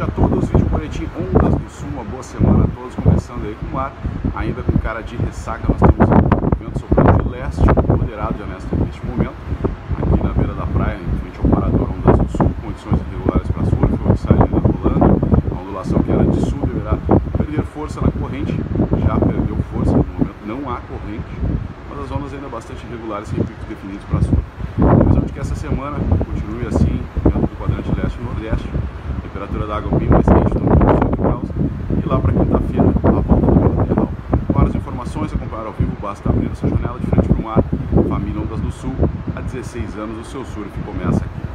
dia a todos, vídeo boletim Ondas do Sul, uma boa semana a todos, começando aí com o ar, ainda com cara de ressaca, nós temos um vento soprando de leste, moderado já neste, neste momento, aqui na beira da praia, em frente ao parador Ondas do Sul, condições irregulares para surf, ainda rolando, a ondulação que era de sul deverá perder força na corrente, já perdeu força, no momento não há corrente, mas as ondas ainda bastante irregulares, repito, definidos para surf. Previsão que essa semana continue assim, dentro do quadrante leste e nordeste, temperatura da água bem mais quente, no 18 graus, e lá para quinta-feira, a volta do lateral. Para as informações, acompanhar ao vivo, basta abrir essa janela de frente para o mar, Família Ondas do Sul, há 16 anos o seu surf começa aqui.